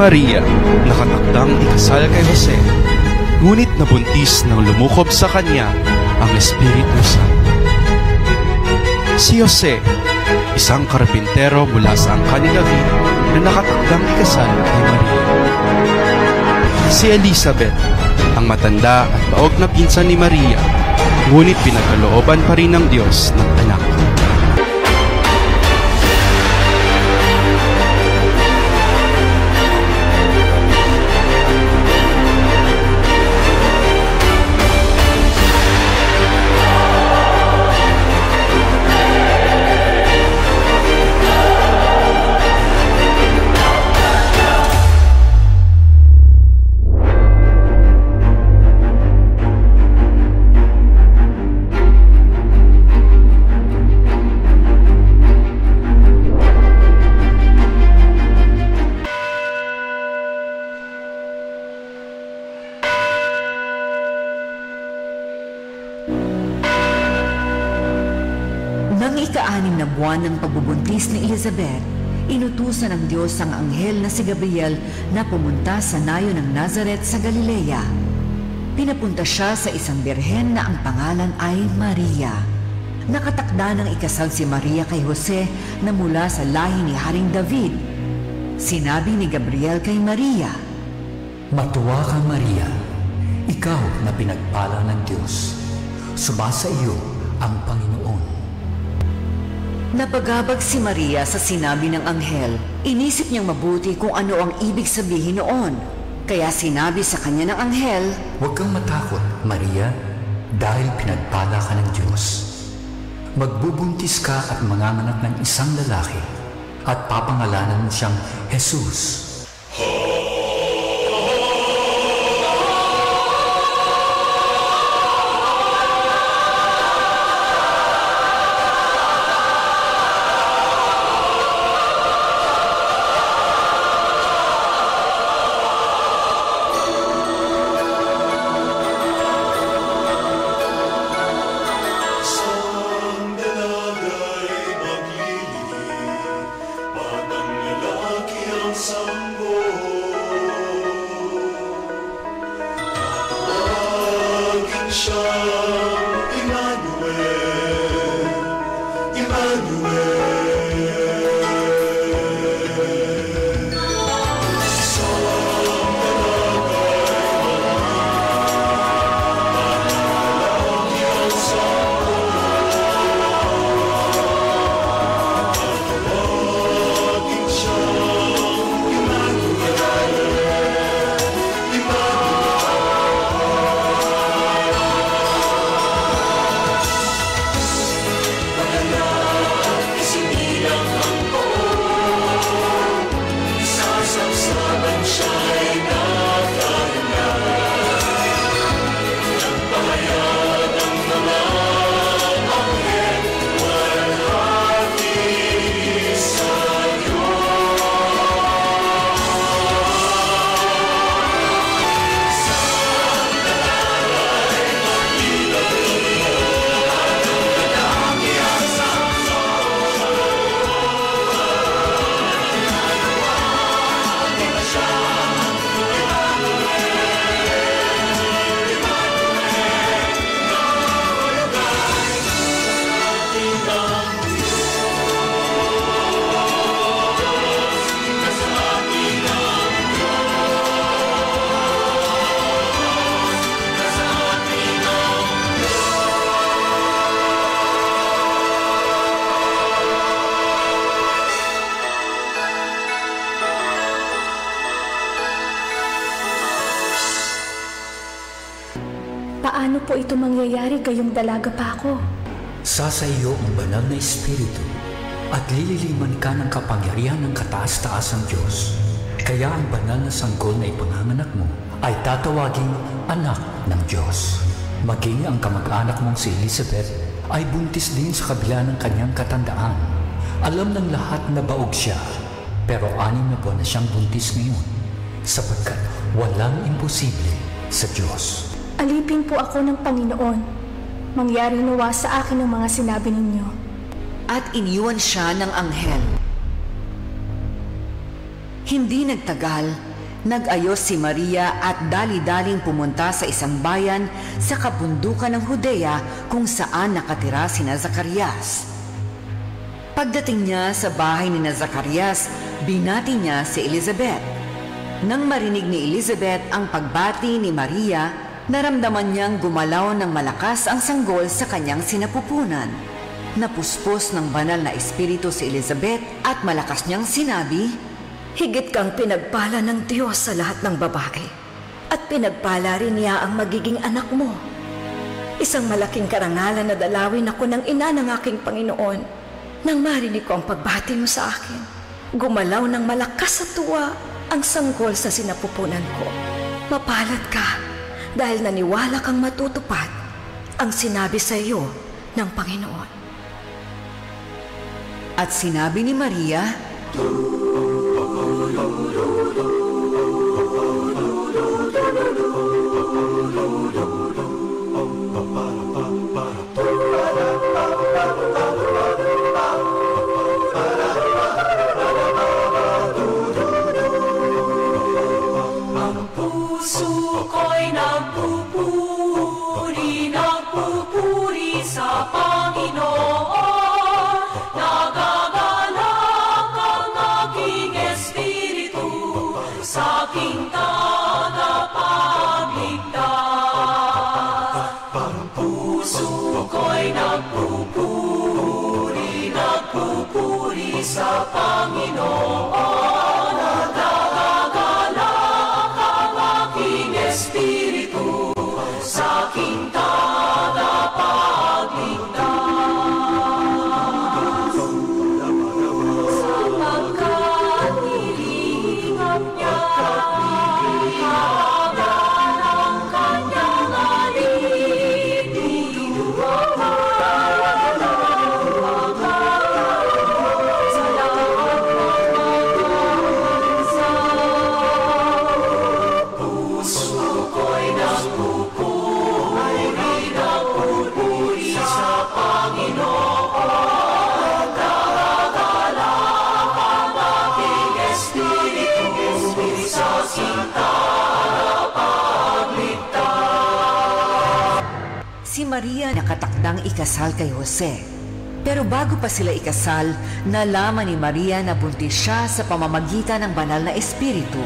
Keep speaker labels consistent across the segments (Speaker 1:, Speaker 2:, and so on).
Speaker 1: Maria, nakatakdang ikasal kay Jose, ngunit nabuntis nang lumukob sa kanya ang Espiritu Santo. Si Jose, isang karpintero mula sa angka ni David na nakatakdang ikasal kay Maria. Si Elizabeth, ang matanda at baog na pinsan ni Maria, ngunit pinagkalooban pa rin ng Diyos ng
Speaker 2: Nang ika-anim na buwan ng pagbubuntis ni Elizabeth, inutusan ng Diyos ang anghel na si Gabriel na pumunta sa nayo ng Nazareth sa Galilea. Pinapunta siya sa isang birhen na ang pangalan ay Maria. Nakatakda ng ikasal si Maria kay Jose na mula sa lahi ni Haring David. Sinabi ni Gabriel kay Maria,
Speaker 3: Matuwa ka, Maria. Ikaw na pinagpala ng Diyos. Sumasa iyo ang Panginoon.
Speaker 2: Napagabag si Maria sa sinabi ng anghel. Inisip niyang mabuti kung ano ang ibig sabihin noon. Kaya sinabi sa kanya ng anghel,
Speaker 3: Huwag kang matakot, Maria, dahil pinagpala ka ng Diyos. Magbubuntis ka at manganganak ng isang lalaki at papangalanan mo siyang Jesus.
Speaker 4: Isang
Speaker 5: ito mangyayari gayong dalaga pa ako?
Speaker 3: Sasa iyo ang banal na Espiritu at lililiman ka ng kapangyarihan ng kataas-taasang Diyos. Kaya ang banal na sanggol na ipanganganak mo ay tatawaging anak ng Diyos. Maging ang kamag-anak mong si Elizabeth ay buntis din sa kabila ng kanyang katandaan. Alam ng lahat na baog siya, pero anim na buwan na siyang buntis ngayon sapagkat walang imposible sa Diyos.
Speaker 5: Alipin po ako ng Panginoon. Mangyari nawa sa akin ang mga sinabi ninyo.
Speaker 2: at iniwan siya ng anghel. Hindi nagtagal, nag-ayos si Maria at dali-daling pumunta sa isang bayan sa kabundukan ng Judea kung saan nakatira si Zacarias. Pagdating niya sa bahay ni Zacarias, binati niya si Elizabeth. Nang marinig ni Elizabeth ang pagbati ni Maria, naramdaman niyang gumalaw ng malakas ang sanggol sa kanyang sinapupunan. Napuspos ng banal na espiritu si Elizabeth at malakas niyang sinabi,
Speaker 6: Higit kang pinagpala ng Diyos sa lahat ng babae. At pinagpala rin niya ang magiging anak mo. Isang malaking karangalan na dalawin ako ng ina ng aking Panginoon nang marinig ko ang pagbati mo sa akin. Gumalaw ng malakas sa tuwa ang sanggol sa sinapupunan ko. Mapalad ka dahil naniwala kang matutupad ang sinabi sa iyo ng Panginoon.
Speaker 2: at sinabi ni Maria, Maria nakatakdang ikasal kay Jose. Pero bago pa sila ikasal, nalaman ni Maria na buntis siya sa pamamagitan ng banal na espiritu.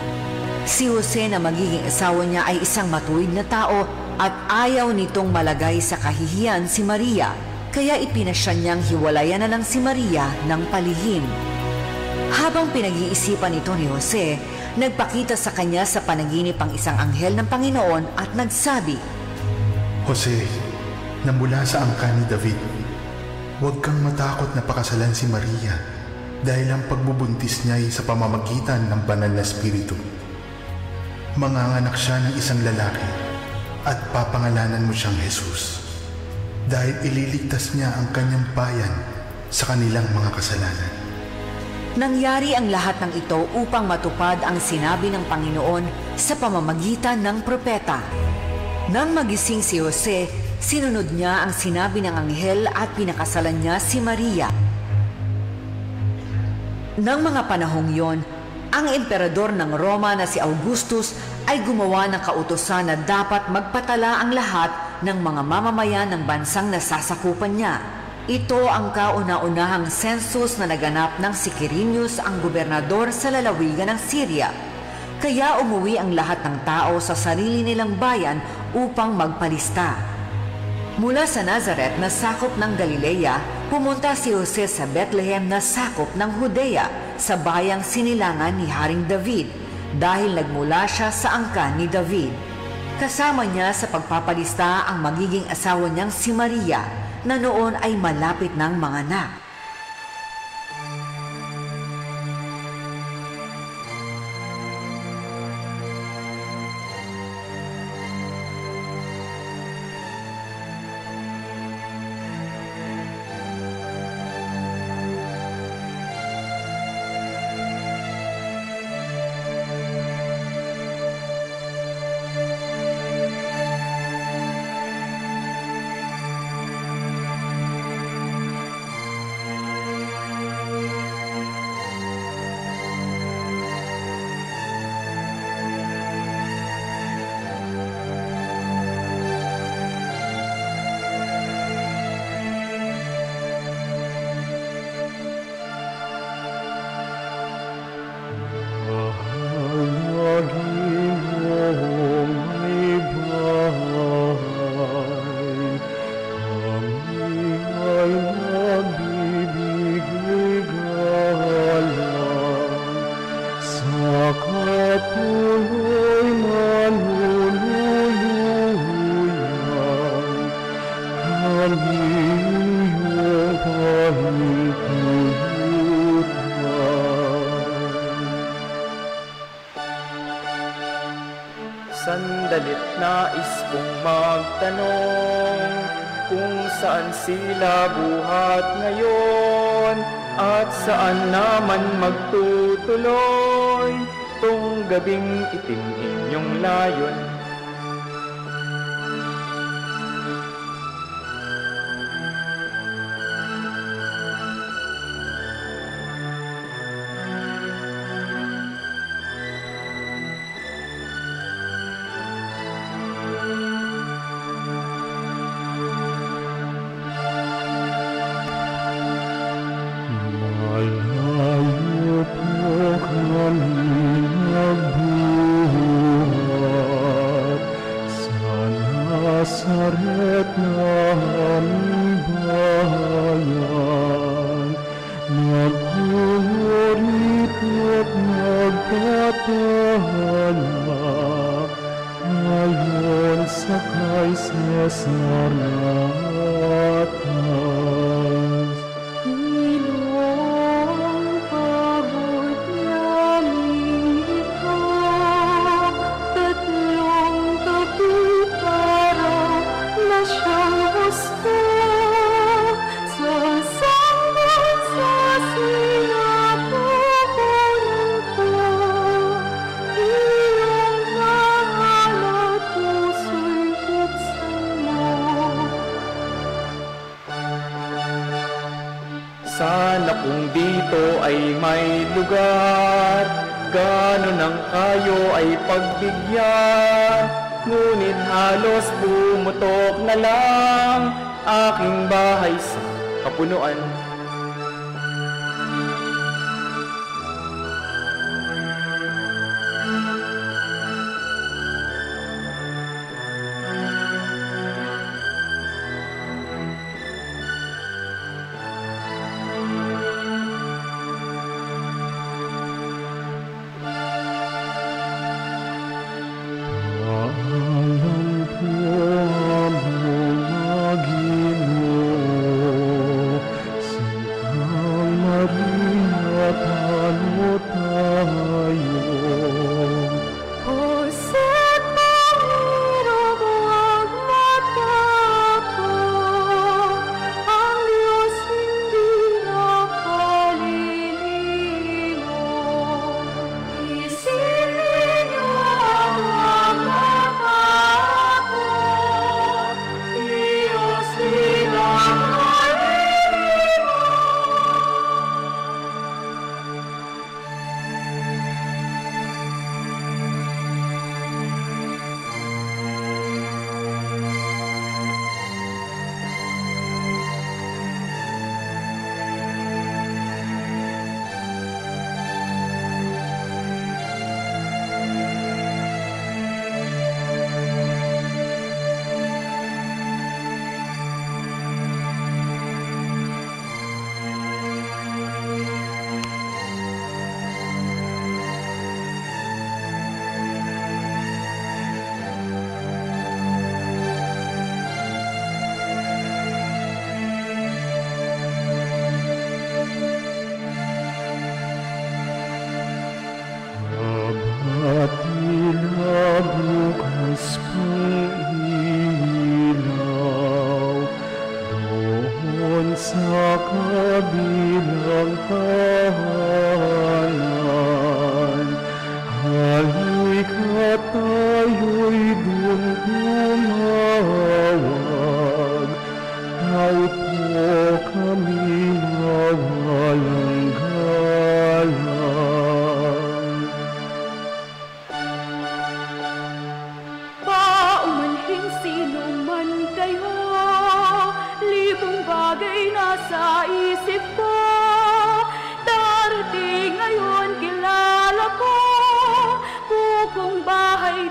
Speaker 2: Si Jose na magiging asawa niya ay isang matuwid na tao at ayaw nitong malagay sa kahihiyan si Maria. Kaya ipinasya niyang hiwalayan na lang si Maria ng palihim. Habang pinag-iisipan ito ni Jose, nagpakita sa kanya sa panaginip ang isang anghel ng Panginoon at nagsabi,
Speaker 7: Jose, na mula sa angka ni David, huwag kang matakot na pakasalan si Maria dahil ang pagbubuntis niya ay sa pamamagitan ng banal na espiritu. Manganganak siya ng isang lalaki at papangalanan mo siyang Jesus dahil ililigtas niya ang kanyang bayan sa kanilang mga kasalanan.
Speaker 2: Nangyari ang lahat ng ito upang matupad ang sinabi ng Panginoon sa pamamagitan ng propeta. Nang magising si Jose, sinunod niya ang sinabi ng anghel at pinakasalan niya si Maria. Nang mga panahong yon, ang emperador ng Roma na si Augustus ay gumawa ng kautosan na dapat magpatala ang lahat ng mga mamamayan ng bansang nasasakupan niya. Ito ang kauna-unahang census na naganap ng si Quirinius ang gobernador sa lalawigan ng Syria. Kaya umuwi ang lahat ng tao sa sarili nilang bayan upang magpalista. Mula sa Nazareth na sakop ng Galilea, pumunta si Jose sa Bethlehem na sakop ng Judea sa bayang sinilangan ni Haring David dahil nagmula siya sa angka ni David. Kasama niya sa pagpapalista ang magiging asawa niyang si Maria na noon ay malapit ng mga anak.
Speaker 8: gabing itim inyong layon. Sana kung dito ay may lugar Ganon ang kayo ay pagbigyan. Ngunit halos bumutok na lang Aking bahay sa kapunuan.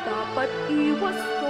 Speaker 5: but he was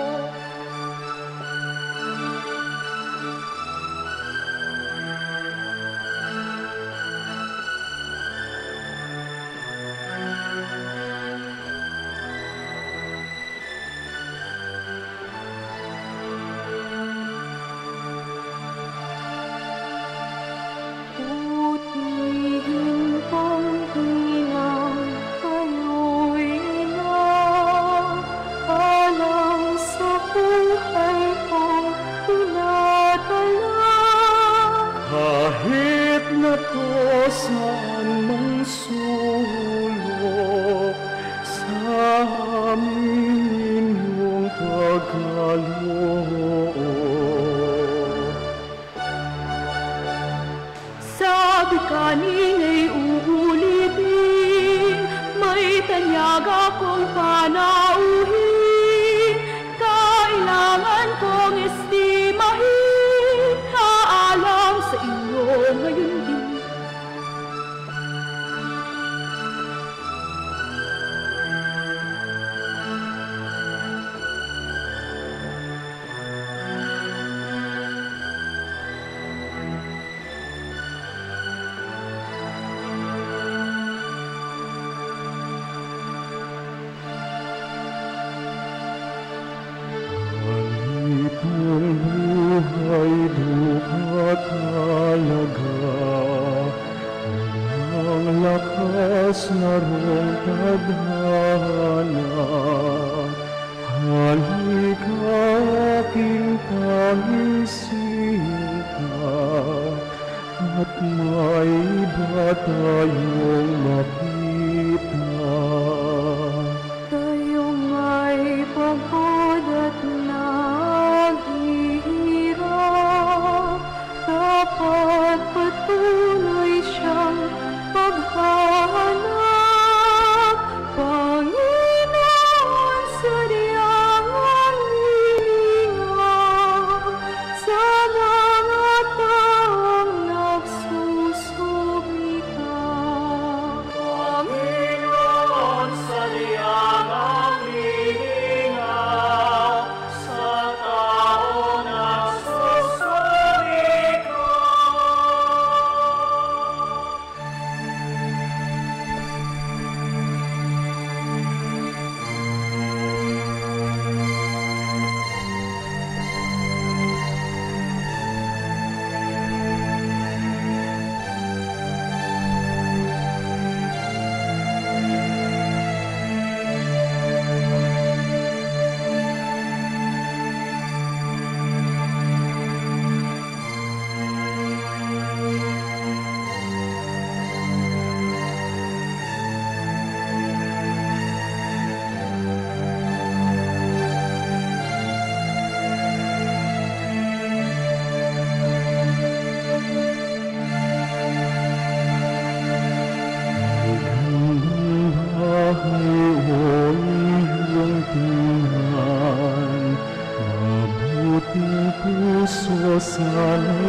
Speaker 8: sun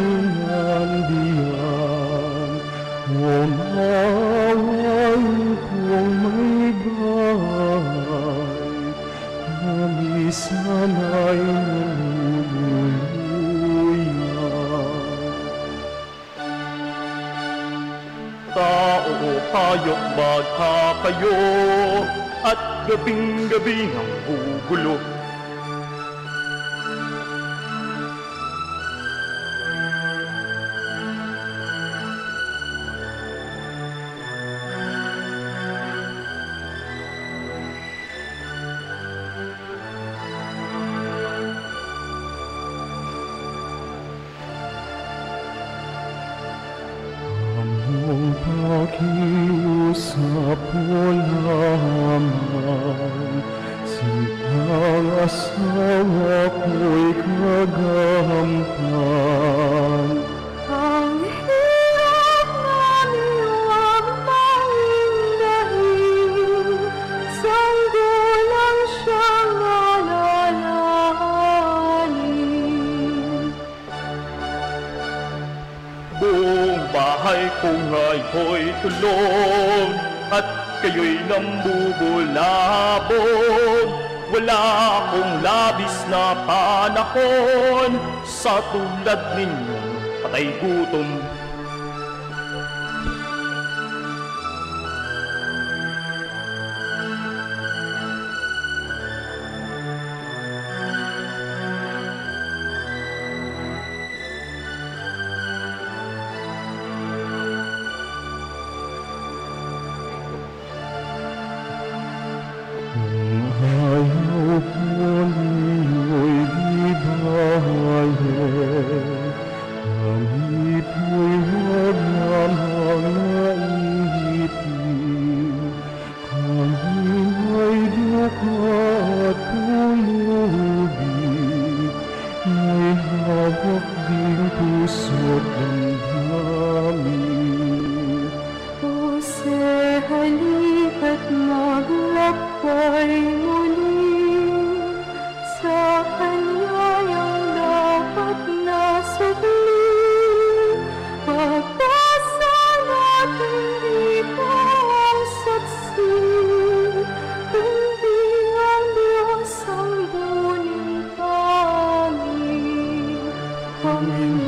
Speaker 8: ay kung ako'y tulog at kayo'y nambubulabog. Wala akong labis na panahon sa tulad ninyo patay gutom coming